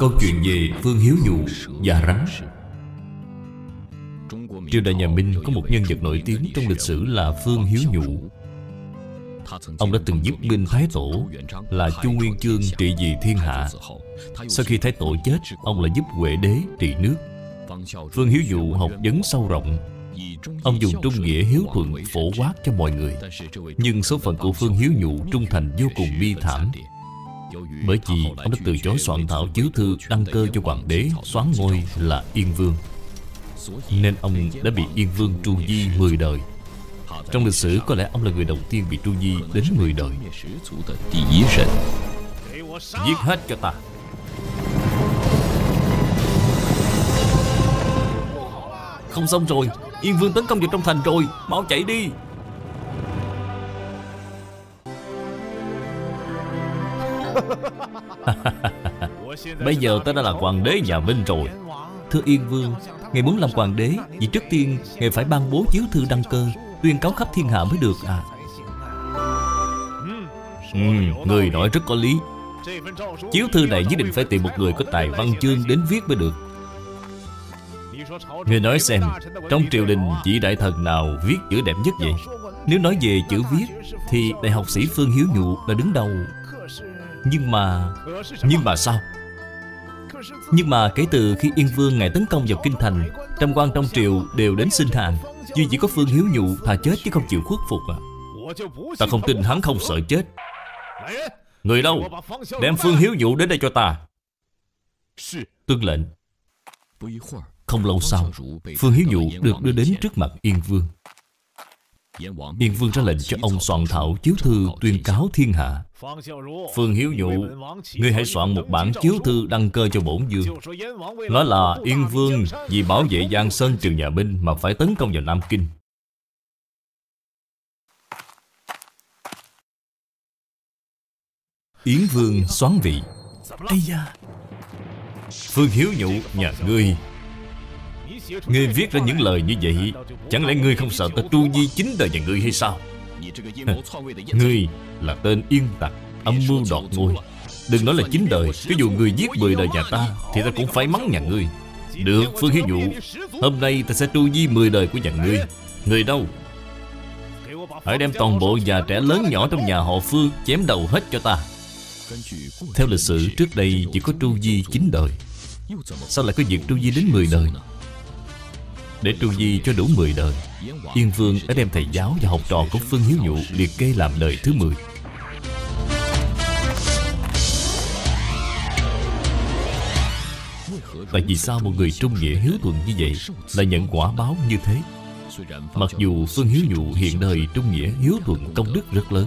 Câu chuyện về Phương Hiếu Nhụ và Rắn. Triều đại nhà Minh có một nhân vật nổi tiếng trong lịch sử là Phương Hiếu Nhụ Ông đã từng giúp binh Thái Tổ là Chu Nguyên Chương trị vì thiên hạ. Sau khi Thái Tổ chết, ông lại giúp Huệ Đế trị nước. Phương Hiếu Dụ học vấn sâu rộng. Ông dùng trung nghĩa hiếu thuận phổ quát cho mọi người. Nhưng số phận của Phương Hiếu Nhụ trung thành vô cùng bi thảm. Bởi vì ông đã từ chối soạn thảo chiếu thư đăng cơ cho hoàng đế Xoán ngôi là Yên Vương. Nên ông đã bị Yên Vương tru di 10 đời. Trong lịch sử, có lẽ ông là người đầu tiên bị tru di đến 10 đời. Giết hết cho ta. Không xong rồi. Yên Vương tấn công vào trong thành rồi. Mau chạy đi. Bây giờ ta đã là hoàng đế nhà Minh rồi. Thưa Yên Vương Ngài muốn làm hoàng đế Vì trước tiên Ngài phải ban bố chiếu thư đăng cơ Tuyên cáo khắp thiên hạ mới được à? Ừ, người nói rất có lý. Chiếu thư này nhất định phải tìm một người có tài văn chương đến viết mới được. Người nói xem Trong triều đình chỉ đại thần nào viết chữ đẹp nhất vậy? Nếu nói về chữ viết Thì đại học sĩ Phương Hiếu Nhụ là đứng đầu. Nhưng mà Nhưng mà sao? Nhưng mà kể từ khi Yên Vương, ngài tấn công vào Kinh Thành, Trăm quan trong triều đều đến xin hàng Duy chỉ có Phương Hiếu Nhụ thà chết chứ không chịu khuất phục à. Ta không tin hắn không sợ chết. Người đâu? Đem Phương Hiếu Nhụ đến đây cho ta. Tuân lệnh. Không lâu sau, Phương Hiếu Nhụ được đưa đến trước mặt Yên Vương. Yên Vương ra lệnh cho ông soạn thảo chiếu thư tuyên cáo thiên hạ. Phương Hiếu Nhụ, Ngươi hãy soạn một bản chiếu thư đăng cơ cho bổn vương. Nói là Yên Vương Vì bảo vệ Giang Sơn trường nhà Minh Mà phải tấn công vào Nam Kinh. Yến Vương xoán vị. Ây da! Phương Hiếu Nhụ nhà ngươi Ngươi viết ra những lời như vậy Chẳng lẽ ngươi không sợ ta tru di chính đời nhà ngươi hay sao? Ngươi là tên yên tặc Âm mưu đoạt ngôi. Đừng nói là chính đời Ví dụ người giết 10 đời nhà ta Thì ta cũng phải mắng nhà ngươi. Được Phương Hiếu Dụ Hôm nay ta sẽ tru di 10 đời của nhà ngươi. Người đâu? Hãy đem toàn bộ già trẻ lớn nhỏ trong nhà họ Phương Chém đầu hết cho ta. Theo lịch sử trước đây chỉ có tru di 9 đời. Sao lại có việc tru di đến 10 đời để tru di cho đủ 10 đời, Yên Vương đã đem thầy giáo và học trò của Phương Hiếu Nhụ liệt kê làm đời thứ 10 Tại vì sao một người trung nghĩa hiếu thuận như vậy Lại nhận quả báo như thế? Mặc dù Phương Hiếu Nhụ hiện đời trung nghĩa hiếu thuận công đức rất lớn,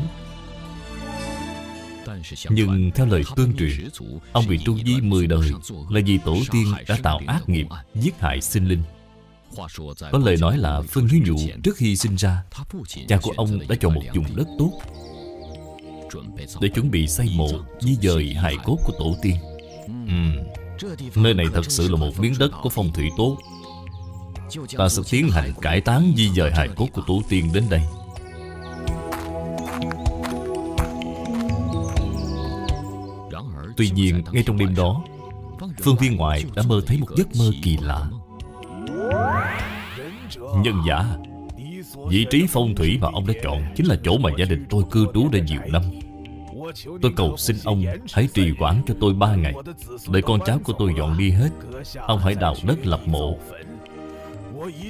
Nhưng theo lời tương truyền, Ông bị tru di 10 đời Là vì tổ tiên đã tạo ác nghiệp, Giết hại sinh linh có lời nói là Phương Hiếu Dụ trước khi sinh ra Cha của ông đã chọn một vùng đất tốt Để chuẩn bị xây mộ Di dời hài cốt của tổ tiên。uhm, Nơi này thật sự là một miếng đất có phong thủy tốt。Ta sẽ tiến hành cải tán di dời hài cốt của tổ tiên đến đây。Tuy nhiên ngay trong đêm đó Phương viên ngoại đã mơ thấy một giấc mơ kỳ lạ Nhân giả, Vị trí phong thủy mà ông đã chọn Chính là chỗ mà gia đình tôi cư trú đã nhiều năm. Tôi cầu xin ông Hãy trì quản cho tôi ba ngày. Để con cháu của tôi dọn đi hết, Ông hãy đào đất lập mộ.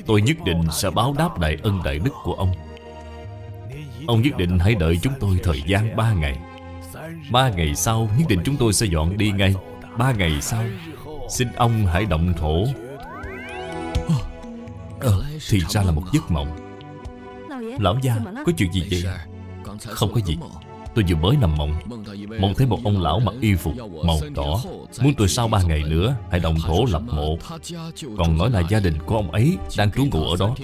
Tôi nhất định sẽ báo đáp đại ân đại đức của ông. Ông nhất định hãy đợi chúng tôi thời gian ba ngày. Ba ngày sau, nhất định chúng tôi sẽ dọn đi ngay. Ba ngày sau, Xin ông hãy động thổ. Ờ, thì ra là một giấc mộng. Lão gia, có chuyện gì vậy? Không có gì. Tôi vừa mới nằm mộng. Mộng thấy một ông lão mặc y phục màu đỏ. Muốn tôi sau ba ngày nữa Hãy đồng thổ lập mộ. Còn nói là gia đình của ông ấy Đang trú ngụ ở đó.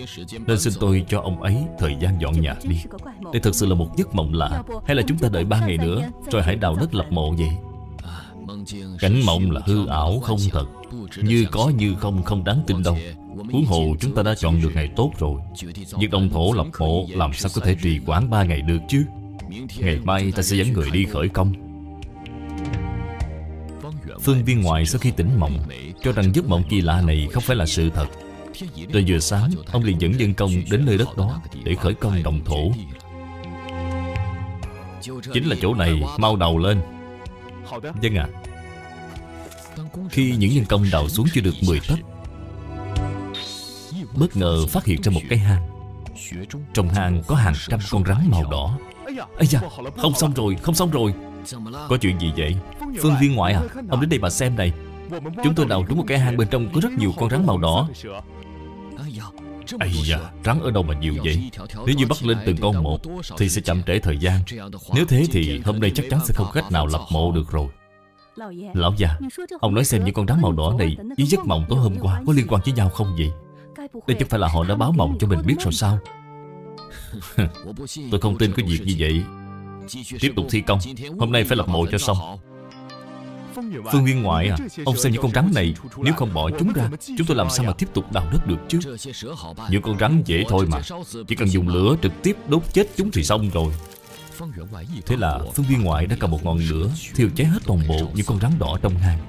Nên xin tôi cho ông ấy thời gian dọn nhà đi. Đây thực sự là một giấc mộng lạ. Hay là chúng ta đợi ba ngày nữa Rồi hãy đào đất lập mộ vậy? Cảnh mộng là hư ảo không thật. Như có như không không đáng tin đâu. Huống hồ chúng ta đã chọn được ngày tốt rồi. Nhưng đồng thổ lập mộ Làm sao có thể trì quản ba ngày được chứ? Ngày mai ta sẽ dẫn người đi khởi công. Phương viên ngoại sau khi tỉnh mộng, Cho rằng giấc mộng kỳ lạ này không phải là sự thật. Rồi vừa sáng, Ông liền dẫn dân công đến nơi đất đó Để khởi công đồng thổ. Chính là chỗ này, Mau đầu lên. Dân à khi những nhân công đào xuống chưa được 10 tấc Bất ngờ phát hiện ra một cái hang. Trong hang có hàng trăm con rắn màu đỏ. Ây da, không xong rồi, không xong rồi. Có chuyện gì vậy? Phương viên ngoại à, ông đến đây mà xem này. Chúng tôi đào đúng một cái hang bên trong có rất nhiều con rắn màu đỏ. Ây da, rắn ở đâu mà nhiều vậy? Nếu như bắt lên từng con một Thì sẽ chậm trễ thời gian. Nếu thế thì hôm nay chắc chắn sẽ không cách nào lập mộ được rồi. Lão già, ông nói xem những con rắn màu đỏ này Ý giấc mộng tối hôm qua có liên quan với nhau không vậy? Đây chẳng phải là họ đã báo mộng cho mình biết rồi sao? Tôi không tin có việc như vậy. Tiếp tục thi công Hôm nay phải lập mộ cho xong. Phương viên ngoại à Ông xem những con rắn này Nếu không bỏ chúng ra Chúng tôi làm sao mà tiếp tục đào đất được chứ? Những con rắn dễ thôi mà Chỉ cần dùng lửa trực tiếp đốt chết chúng thì xong rồi Thế là phương viên ngoại đã cầm một ngọn lửa Thiêu cháy hết toàn bộ những con rắn đỏ trong hang.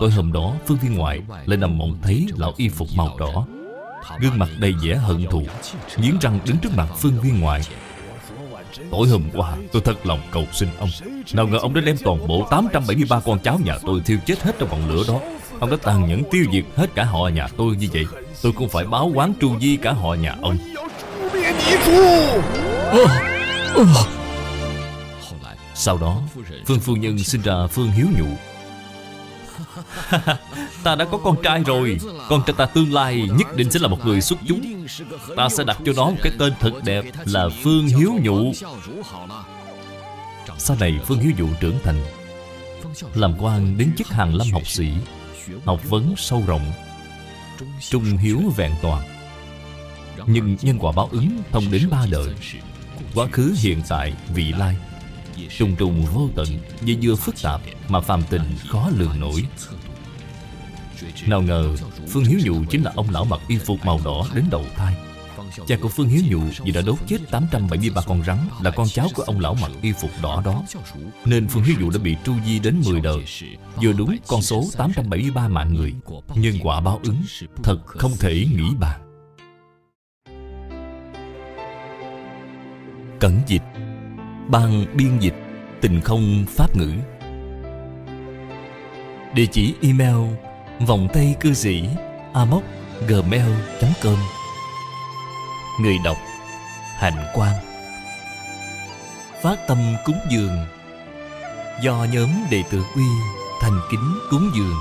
Tối hôm đó phương viên ngoại lại nằm mộng thấy lão y phục màu đỏ. Gương mặt đầy vẻ hận thù Nghiến răng đứng trước mặt phương viên ngoại. Tối hôm qua tôi thật lòng cầu xin ông. Nào ngờ ông đã đem toàn bộ 873 con cháu nhà tôi thiêu chết hết trong ngọn lửa đó. Ông đã tàn nhẫn tiêu diệt hết cả họ nhà tôi như vậy. Tôi cũng phải báo quán tru di cả họ nhà ông sau đó, Phương phu nhân sinh ra Phương Hiếu Nhụ Ta đã có con trai rồi. Con trai ta tương lai nhất định sẽ là một người xuất chúng. Ta sẽ đặt cho nó một cái tên thật đẹp Là Phương Hiếu Nhụ Sau này, Phương Hiếu Nhụ trưởng thành, Làm quan đến chức hàng lâm học sĩ, Học vấn sâu rộng, Trung hiếu vẹn toàn. Nhưng nhân quả báo ứng thông đến ba đời. Quá khứ, hiện tại, vị lai. Trùng trùng vô tận Dây dưa phức tạp Mà phàm tình khó lường nổi. Nào ngờ, Phương Hiếu Nhụ chính là ông lão mặc y phục màu đỏ đến đầu thai. Cha của Phương Hiếu Nhụ vì đã đốt chết 873 con rắn Là con cháu của ông lão mặc y phục đỏ đó. Nên Phương Hiếu Nhụ đã bị tru di đến 10 đời. Vừa đúng con số 873 mạng người. Nhân quả báo ứng, Thật không thể nghĩ bàn. Cẩn dịch. Ban biên dịch, Tình không pháp ngữ. Địa chỉ email Vòng tay cư sĩ Amoc gmail.com Người đọc, Hạnh Quang. Phát tâm cúng dường, Do nhóm đệ tử quy Thành kính cúng dường.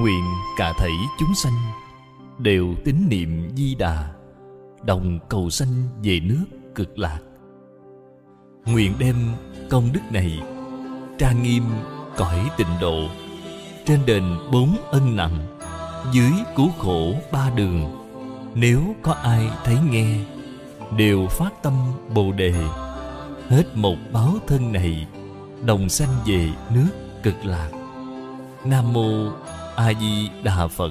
Nguyện cả thảy chúng sanh Đều tín niệm di đà, Đồng cầu sanh về nước cực lạc. Nguyện đem công đức này Trang nghiêm cõi tịnh độ Trên đền bốn ân nặng Dưới cứu khổ ba đường. Nếu có ai thấy nghe, Đều phát tâm Bồ Đề. Hết một báo thân này, Đồng sanh về nước cực lạc. Nam Mô A Di Đà Phật.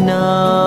know.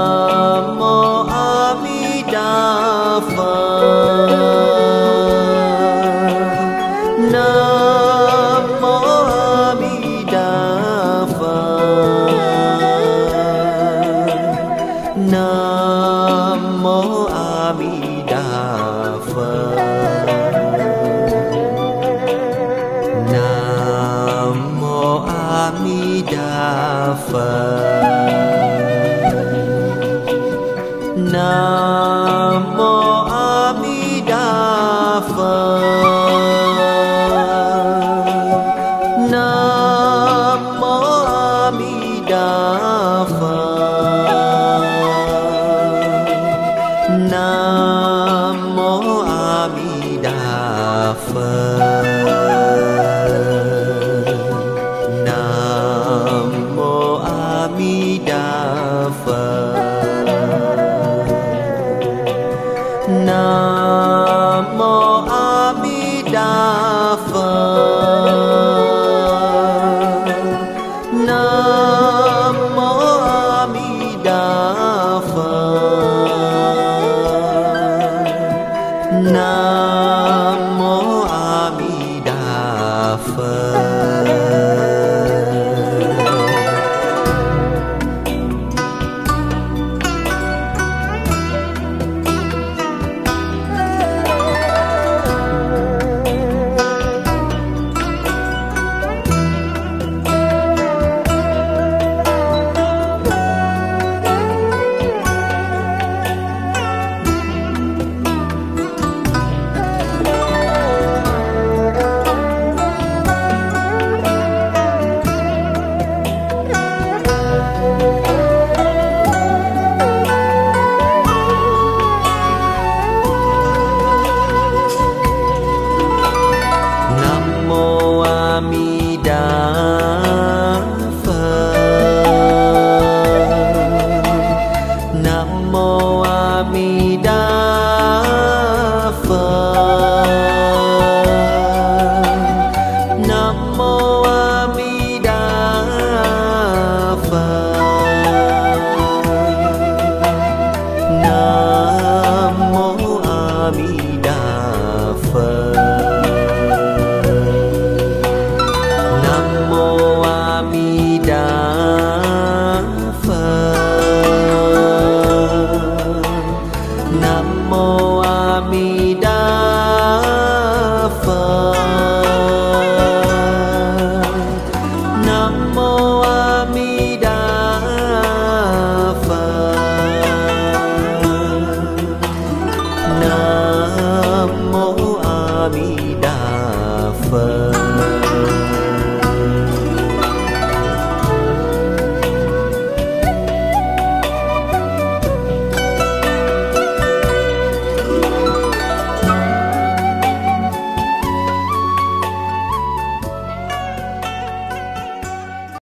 Phật suffer